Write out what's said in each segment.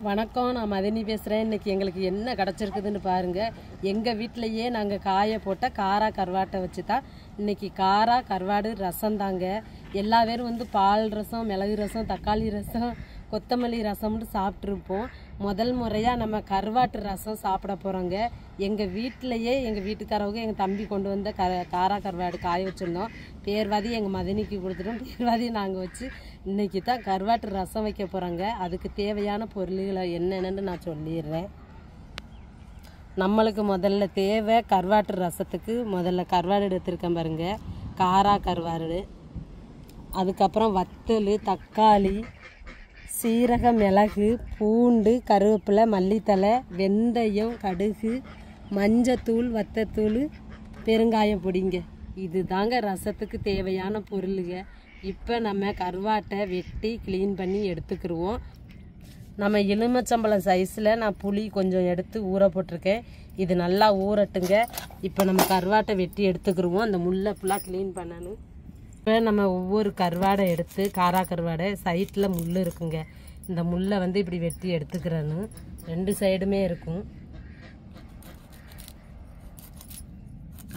வணக்கம் நான் மதினி பேசுகிறேன் இன்னைக்கு எங்களுக்கு என்ன கிடச்சிருக்குதுன்னு பாருங்கள் எங்கள் வீட்டிலையே நாங்கள் காய போட்ட காரா கருவாட்டை வச்சு தான் இன்றைக்கி காரா கருவாடு ரசம் தாங்க எல்லா பேரும் வந்து பால் ரசம் மிளகு ரசம் தக்காளி ரசம் கொத்தமல்லி ரசம்னு சாப்பிட்ருப்போம் முதல் முறையாக நம்ம கருவாட்டு ரசம் சாப்பிட போகிறோங்க எங்கள் வீட்டிலையே எங்கள் வீட்டுக்காரவங்க எங்கள் தம்பி கொண்டு வந்த க காரா கருவாடு காய வச்சுருந்தோம். பேர்வாதி எங்கள் மதினிக்கு கொடுத்துட்டோம். பேர்வாதி நாங்கள் வச்சு இன்னைக்கு தான் கருவாட்டு ரசம் வைக்க போகிறாங்க அதுக்கு தேவையான பொருள்களை என்னென்னு நான் சொல்லிடுறேன். நம்மளுக்கு முதல்ல தேவை கருவாட்டு ரசத்துக்கு முதல்ல கருவாடு எடுத்திருக்கேன் பாருங்க. காரா கருவாடு. அதுக்கப்புறம் வத்தல் தக்காளி சீரக மிளகு பூண்டு கருவேப்பிலை மல்லித்தழை வெந்தயம் கடுகு மஞ்சத்தூள் வத்தத்தூள் பெருங்காயம் பொடிங்க. இது தாங்க ரசத்துக்கு தேவையான பொருளுங்க. இப்போ நம்ம கருவாட்டை வெட்டி க்ளீன் பண்ணி எடுத்துக்கிருவோம். நம்ம எலுமிச்சம்பழம் சைஸில் நான் புளி கொஞ்சம் எடுத்து ஊற போட்டிருக்கேன். இது நல்லா ஊறட்டுங்க. இப்போ நம்ம கருவாட்டை வெட்டி எடுத்துக்கிருவோம். அந்த முல்லை ஃபுல்லாக க்ளீன் பண்ணணும். இப்போ நம்ம ஒவ்வொரு கருவாடை எடுத்து காரா கருவாடை சைட்டில் முள் இருக்குங்க. இந்த முல்லை வந்து இப்படி வெட்டி எடுத்துக்கிறேன்னு ரெண்டு சைடுமே இருக்கும்.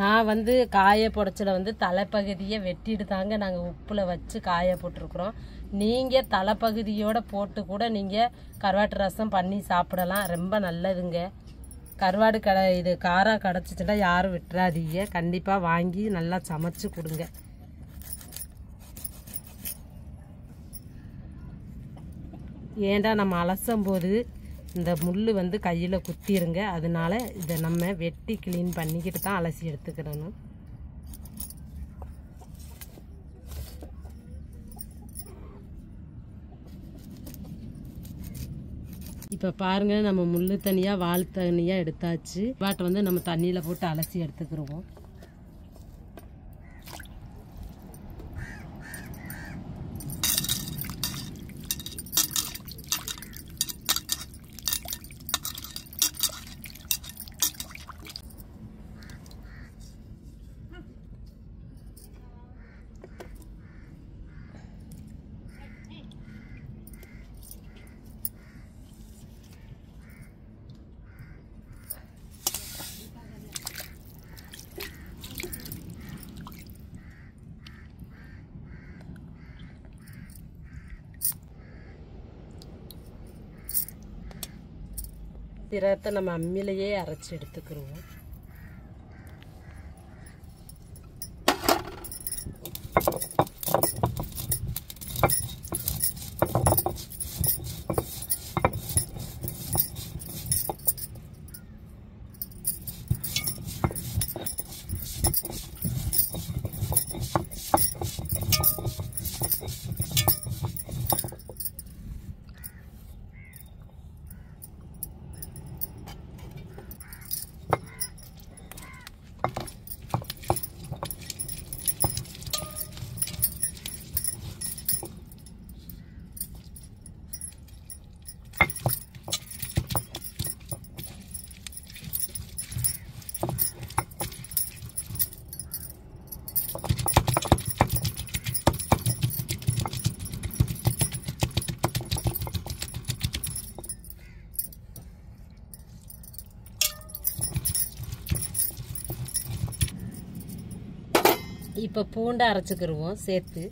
நான் வந்து காய புடச்சில வந்து தலைப்பகுதியை வெட்டிட்டு தாங்க நாங்கள் உப்பில் வச்சு காய போட்டிருக்குறோம். நீங்கள் தலைப்பகுதியோட போட்டு கூட நீங்கள் கருவாட்டு ரசம் பண்ணி சாப்பிடலாம். ரொம்ப நல்லதுங்க. கருவாடு கடை இது காரம் கிடச்சிச்சுன்னா யாரும் விட்டுறாதீங்க. கண்டிப்பாக வாங்கி நல்லா சமைச்சு கொடுங்க. ஏன்டா நம்ம அலசும் போது இந்த முள் வந்து கையில் குத்திருங்க. அதனால இதை நம்ம வெட்டி க்ளீன் பண்ணிக்கிட்டு தான் அலசி எடுத்துக்கிறணும். இப்போ பாருங்கள் நம்ம முள் தனியாக வால் தனியாக எடுத்தாச்சு. பாட்டை வந்து நம்ம தண்ணியில் போட்டு அலசி எடுத்துக்கிடுவோம் பிறத்தை நம்ம அம்மிலேயே அரைச்சி எடுத்துக்கிறோம் இப்போ பூண்டை அரைச்சிக்கிடுவோம் சேர்த்து.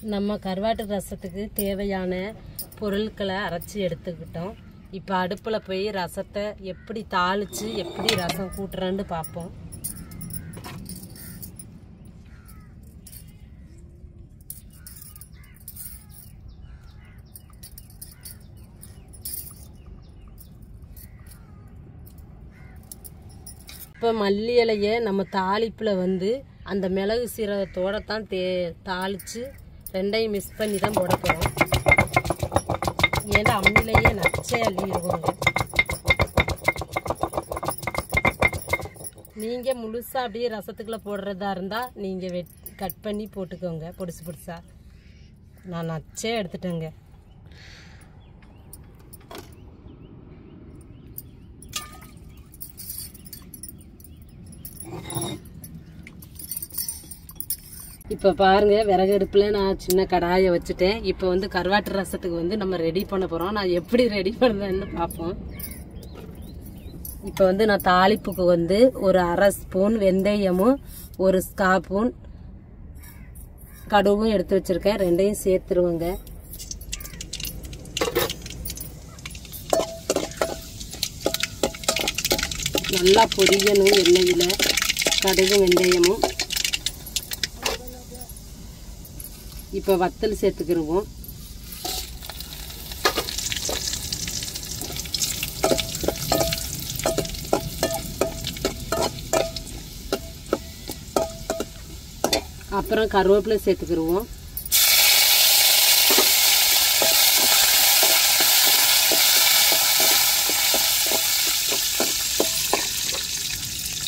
நம்ம கருவாட்டு ரசத்துக்கு தேவையான பொருட்களை அரைச்சி எடுத்துக்கிட்டோம். இப்போ அடுப்பில் போய் ரசத்தை எப்படி தாளித்து எப்படி ரசம் கூட்டுறேன்னு பார்ப்போம். இப்போ மல்லி இலையை நம்ம தாளிப்பில் வந்து அந்த மிளகு சீரகத்தோட தான் தே தாளித்து ரெண்டையும் மிக்ஸ் பண்ணி தான் போட போகிறோம் ஏன்னா அம்மிலேயே நச்சே அள்ளிடுவோங்க நீங்கள் முழுசாக அப்படியே ரசத்துக்குள்ளே போடுறதா இருந்தால் நீங்கள் வெட் கட் பண்ணி போட்டுக்கோங்க பொடிசு பொடிசா. நான் நச்சே எடுத்துட்டேங்க. இப்போ பாருங்கள் விறகு அடுப்பில் நான் சின்ன கடாயை வச்சுட்டேன். இப்போ வந்து கருவாட்டு ரசத்துக்கு வந்து நம்ம ரெடி பண்ண போகிறோம் நான் எப்படி ரெடி பண்ணுறேன்னு பார்ப்போம். இப்போ வந்து நான் தாளிப்புக்கு வந்து ஒரு அரை ஸ்பூன் வெந்தயமும் ஒரு ஸ்காப்பூன் கடுகும் எடுத்து வச்சிருக்கேன். ரெண்டையும் சேர்த்துருவோங்க. நல்லா பொரியணும் எண்ணெயில். கடுகு வெந்தயமும். இப்போ வத்தல் சேர்த்துக்கிருவோம். அப்புறம் கருவேப்பிலை சேர்த்துக்கிருவோம்.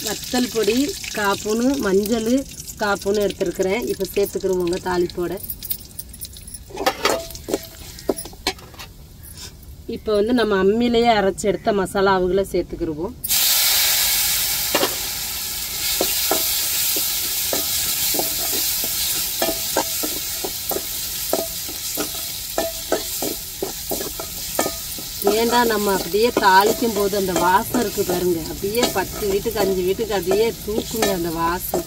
வத்தல் பொடி காப்புன்னு மஞ்சள் காப்புன்னு எடுத்துருக்கிறேன். இப்போ சேர்த்துக்கிருவோங்க தாளிப்போட. இப்போ வந்து நம்ம அம்மிலேயே அரைச்சி எடுத்த மசாலாவுகளை சேர்த்துக்கிருவோம். ஏண்டா நம்ம அப்படியே தாளிக்கும் போது அந்த வாசம் இருக்குது பாருங்க. அப்படியே பத்து வீட்டுக்கு அஞ்சு வீட்டுக்கு அப்படியே தூக்குங்க அந்த வாசம்.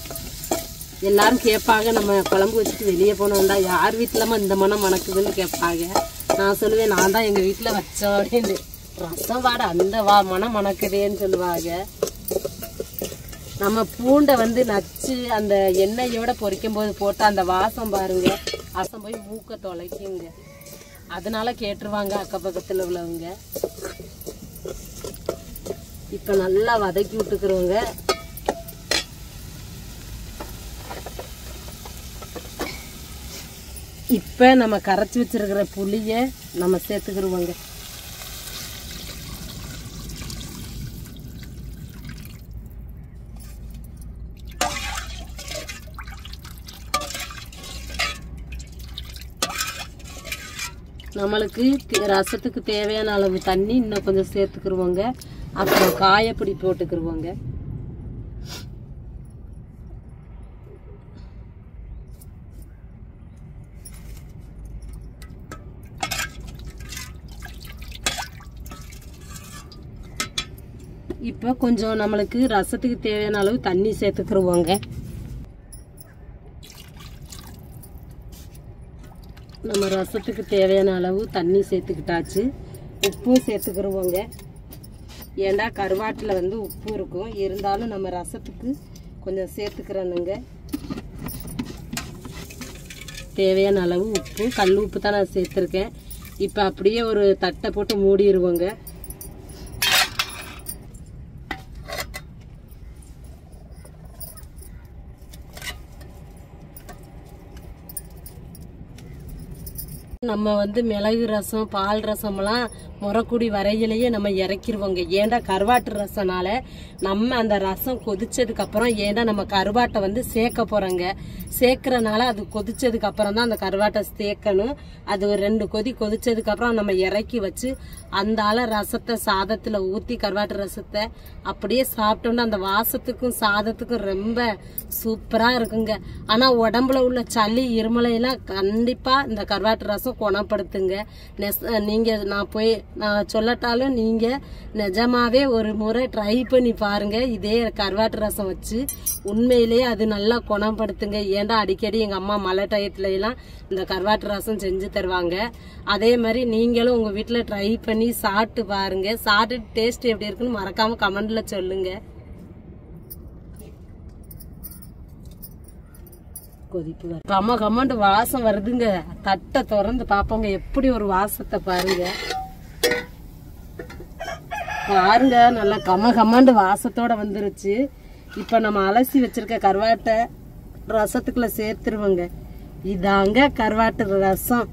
எல்லாரும் கேட்பாங்க நம்ம குழம்பு வச்சுட்டு வெளியே போனோம்டா யார் வீட்டிலமா இந்த மனம் மணக்குதுன்னு கேட்பாங்க. நான் சொல்லுவேன் நான் தான் எங்கள் வீட்டில் வச்சோம் அப்படின்னு ரசம் வாட அந்த வா மனம் மணக்குதேன்னு சொல்லுவாங்க. நம்ம பூண்டை வந்து நச்சு அந்த எண்ணெயோட பொரிக்கும் போது போட்டு அந்த வாசம் பாருங்க. வாசம் போய் மூக்க தொலைக்குங்க. அதனால கேட்டுருவாங்க அக்க பக்கத்தில் உள்ளவங்க. இப்போ நல்லா வதக்கி விட்டுக்கிறவங்க இப்போ நம்ம கரைச்சி வச்சிருக்கிற புளியை நம்ம சேர்த்துக்கிடுவோங்க. நம்மளுக்கு ரசத்துக்கு தேவையான அளவு தண்ணி இன்னும் கொஞ்சம் சேர்த்துக்கிடுவோங்க. அப்புறம் காயப்பொடி போட்டுக்கிருவோங்க இப்போ கொஞ்சம் நம்மளுக்கு ரசத்துக்கு தேவையான அளவு தண்ணி சேர்த்துக்கிருவோங்க. நம்ம ரசத்துக்கு தேவையான அளவு தண்ணி சேர்த்துக்கிட்டாச்சு. உப்பும் சேர்த்துக்கிருவோங்க. ஏன்னா கருவாட்டில் வந்து உப்பு இருக்கும். இருந்தாலும் நம்ம ரசத்துக்கு கொஞ்சம் சேர்த்துக்கிறனுங்க. தேவையான அளவு உப்பு. கல் உப்பு தான் நான் சேர்த்துருக்கேன். இப்போ அப்படியே ஒரு தட்டை போட்டு மூடிடுவோங்க நம்ம வந்து மிளகு ரசம் பால் ரசம்லாம் முறக்குடி வரையிலேயே நம்ம இறக்கிருவோங்க. ஏன்டா கருவாட்டு ரசம்னால நம்ம அந்த ரசம் கொதிச்சதுக்கு அப்புறம் ஏன்டா நம்ம கருவாட்டை வந்து சேர்க்க போறோங்க. சேர்க்கறனால அது கொதிச்சதுக்கு அப்புறம் தான் அந்த கருவாட்டை சேர்க்கணும். அது ஒரு ரெண்டு கொதி கொதிச்சதுக்கு அப்புறம் நம்ம இறக்கி வச்சு அந்த ஆள ரசத்தை சாதத்துல ஊத்தி கருவாட்டு ரசத்தை அப்படியே சாப்பிட்டோம்னா அந்த வாசத்துக்கும் சாதத்துக்கும் ரொம்ப சூப்பரா இருக்குங்க. ஆனா உடம்புல உள்ள சளி இருமலையெல்லாம் கண்டிப்பா இந்த கருவாட்டு ரசம் குணப்படுத்துங்க. நெஸ்- நீங்கள் நான் போய் நான் சொல்லட்டாலும் நீங்கள் நிஜமாவே ஒரு முறை ட்ரை பண்ணி பாருங்கள் இதே கருவாட்டு ரசம் வச்சு உண்மையிலேயே அது நல்லா குணப்படுத்துங்க. ஏன்டா அடிக்கடி எங்கள் அம்மா மழை டயத்துலலாம் இந்த கருவாட்டு ரசம் செஞ்சு தருவாங்க. அதே மாதிரி நீங்களும் உங்கள் வீட்டில் ட்ரை பண்ணி சாப்பிட்டு பாருங்கள் சாப்பிட்டு டேஸ்ட் எப்படி இருக்குன்னு மறக்காமல் கமெண்டில் சொல்லுங்கள் கொதிப்பு வரும் கம்ம கம்மண்டு வாசம் வருதுங்க. தட்டை திறந்து பாப்போங்க எப்படி ஒரு வாசத்தை பாருங்க. பாருங்க. நல்லா கம்ம கம்மண்டு வாசத்தோட வந்துருச்சு. இப்ப நம்ம அலசி வச்சிருக்க கருவாட்டை ரசத்துக்குள்ள சேர்த்துருவோங்க. இதாங்க கருவாட்டு ரசம்.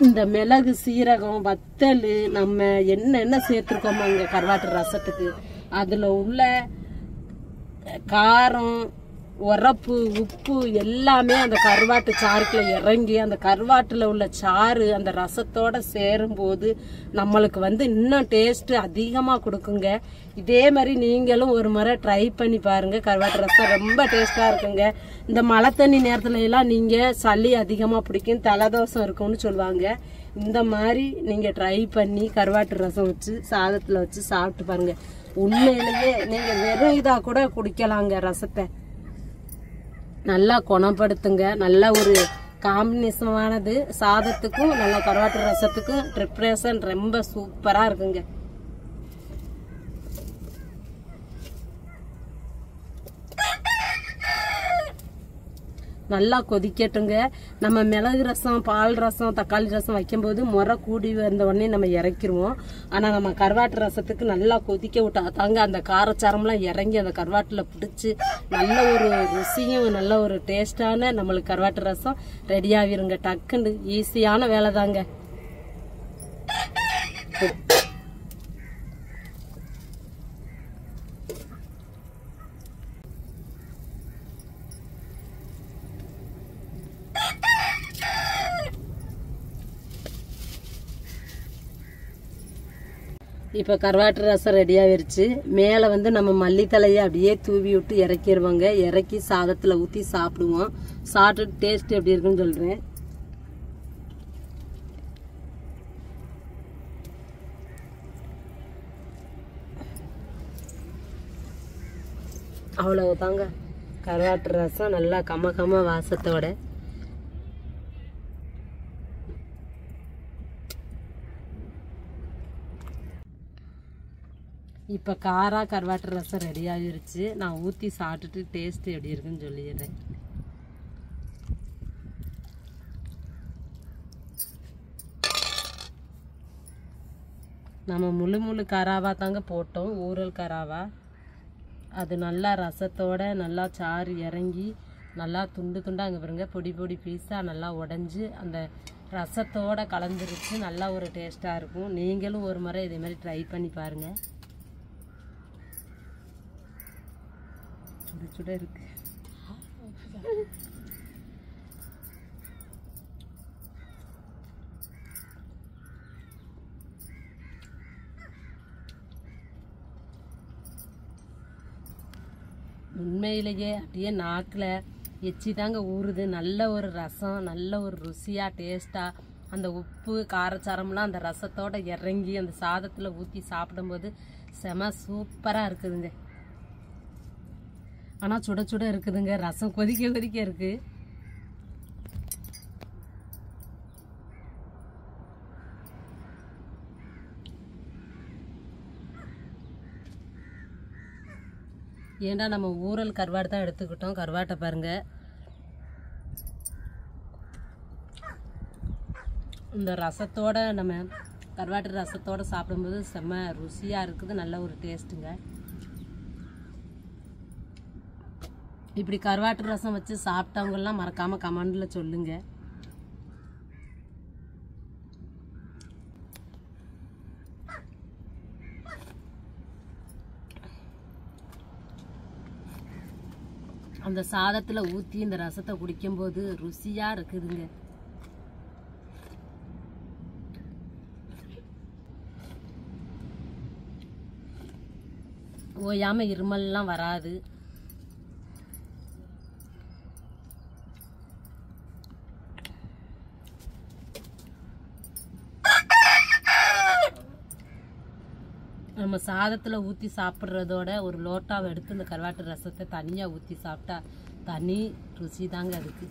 இந்த மிளகு சீரகம் வத்தல் நம்ம என்னென்ன சேர்த்துருக்கோமோ இங்கே கருவாட்டு ரசத்துக்கு. அதில் உள்ள காரம் உரப்பு உப்பு எல்லாமே அந்த கருவாட்டு சாறுக்குள்ள இறங்கி அந்த கருவாட்டுல உள்ள சாறு அந்த ரசத்தோட சேரும்போது நம்மளுக்கு வந்து இன்னும் டேஸ்ட் அதிகமாக கொடுக்குங்க. இதே மாதிரி நீங்களும் ஒரு முறை ட்ரை பண்ணி பாருங்க. கருவாட்டு ரசம் ரொம்ப டேஸ்டா இருக்குங்க. இந்த மழை தண்ணி நேரத்துல எல்லாம் நீங்க சளி அதிகமாக பிடிக்கும் தலைதோசம் இருக்கும்னு சொல்லுவாங்க. இந்த மாதிரி நீங்க ட்ரை பண்ணி கருவாட்டு ரசம் வச்சு சாதத்துல வச்சு சாப்பிட்டு பாருங்க. உண்மையிலேயே நீங்க வெறும் இதா கூட குடிக்கலாங்க ரசத்தை. நல்லா குணப்படுத்துங்க. நல்ல ஒரு காம்பினேஷனானது சாதத்துக்கும் நல்ல கருவாட்டு ரசத்துக்கும் ப்ரிப்ரேஷன் ரொம்ப சூப்பராக இருக்குங்க. நல்லா கொதிக்கட்டுங்க. நம்ம மிளகு ரசம் பால் ரசம் தக்காளி ரசம் வைக்கும்போது முறை கூடி வந்த உடனே நம்ம இறக்கிடுவோம் ஆனால் நம்ம கருவாட்டு ரசத்துக்கு நல்லா கொதிக்க விட்டா தாங்க அந்த காரச்சாரம்லாம் இறங்கி அந்த கருவாட்டில் பிடிச்சி நல்ல ஒரு ருசியும் நல்ல ஒரு டேஸ்டான நம்மளுக்கு கருவாட்டு ரசம் ரெடி ஆகிருங்க. டக்குன்னு ஈஸியான வேலை தாங்க இப்போ கருவாட்டு ரசம் ரெடியாகிருச்சு மேலே வந்து நம்ம மல்லித்தலையை அப்படியே தூவி விட்டு இறக்கிடுவோங்க இறக்கி சாதத்தில் ஊற்றி சாப்பிடுவோம். சாப்பிட்டு டேஸ்ட் எப்படி இருக்குன்னு சொல்கிறேன் அவ்வளவுதாங்க. கருவாட்டு ரசம் நல்லா கம கம வாசத்தோட. இப்போ காரா கருவாட்டு ரசம் ரெடி ஆகிருச்சு நான் ஊற்றி சாப்பிட்டுட்டு டேஸ்ட் எப்படி இருக்குன்னு சொல்லிடுறேன். நம்ம முழு முழு கராவா தாங்க போட்டோம். ஊறல் கராவா. அது நல்லா ரசத்தோட நல்லா சாறு இறங்கி நல்லா துண்டு துண்டாக அங்கே பாருங்க பொடி பொடி பீஸாக நல்லா உடஞ்சி அந்த ரசத்தோட கலந்துருச்சு. நல்லா ஒரு டேஸ்ட்டாக இருக்கும். நீங்களும் ஒரு முறை இதேமாதிரி ட்ரை பண்ணி பாருங்கள் சுட சுட இருக்கு. உண்மையிலேயே அப்படியே நாக்கில் எச்சி தாங்க ஊறுது. நல்ல ஒரு ரசம் நல்ல ஒரு ருசியாக டேஸ்ட்டாக அந்த உப்பு காரச்சாரம்லாம் அந்த ரசத்தோடு இறங்கி அந்த சாதத்தில் ஊற்றி சாப்பிடும்போது செம சூப்பராக இருக்குதுங்க. ஆனால் சுட சுட இருக்குதுங்க. ரசம் கொதிக்க கொதிக்க இருக்கு. ஏன்டா நம்ம ஊரல் கருவாடு தான் எடுத்துக்கிட்டோம். கருவாட்டை பாருங்க. இந்த ரசத்தோட நம்ம கருவாட்டு ரசத்தோடு சாப்பிடும்போது செம்ம ருசியாக இருக்குது. நல்ல ஒரு டேஸ்ட்டுங்க இப்படி கருவாட்டு ரசம் வச்சு சாப்பிட்டவங்கெல்லாம் மறக்காமல் கமெண்டில் சொல்லுங்க. அந்த சாதத்தில் ஊற்றி இந்த ரசத்தை குடிக்கும்போது ருசியாக இருக்குதுங்க. ஓயாமல் இருமல்லாம் வராது. நம்ம சாதத்தில் ஊற்றி சாப்பிட்றதோட ஒரு லோட்டாவை எடுத்து இந்த கருவாட்டு ரசத்தை தனியாக ஊற்றி சாப்பிட்டா தனி ருசி தாங்க அதுக்கு.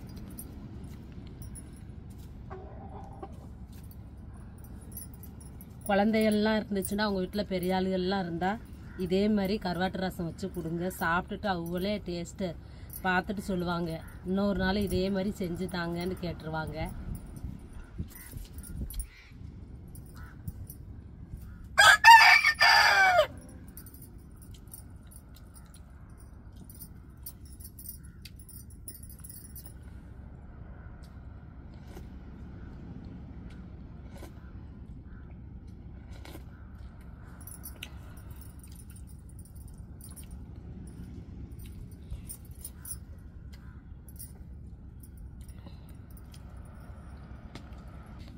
குழந்தைகள்லாம் இருந்துச்சுன்னா அவங்க வீட்டில் பெரிய ஆளுகள்லாம் இருந்தால் இதே மாதிரி கருவாட்டு ரசம் வச்சு கொடுங்க. சாப்பிட்டுட்டு அவங்களே டேஸ்ட்டு பார்த்துட்டு சொல்லுவாங்க. இன்னொரு நாள் இதே மாதிரி செஞ்சு தாங்கன்னு கேட்டுருவாங்க.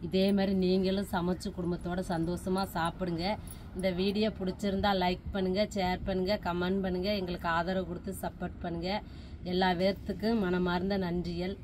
இதே மாதிரி நீங்களும் சமைச்சு குடும்பத்தோட சந்தோஷமா சாப்பிடுங்க. இந்த வீடியோ பிடிச்சிருந்தா லைக் பண்ணுங்கள் ஷேர் பண்ணுங்கள் கமெண்ட் பண்ணுங்கள் எங்களுக்கு ஆதரவு கொடுத்து சப்போர்ட் பண்ணுங்கள் எல்லா பேர்த்துக்கும் மனமார்ந்த நன்றிகள்.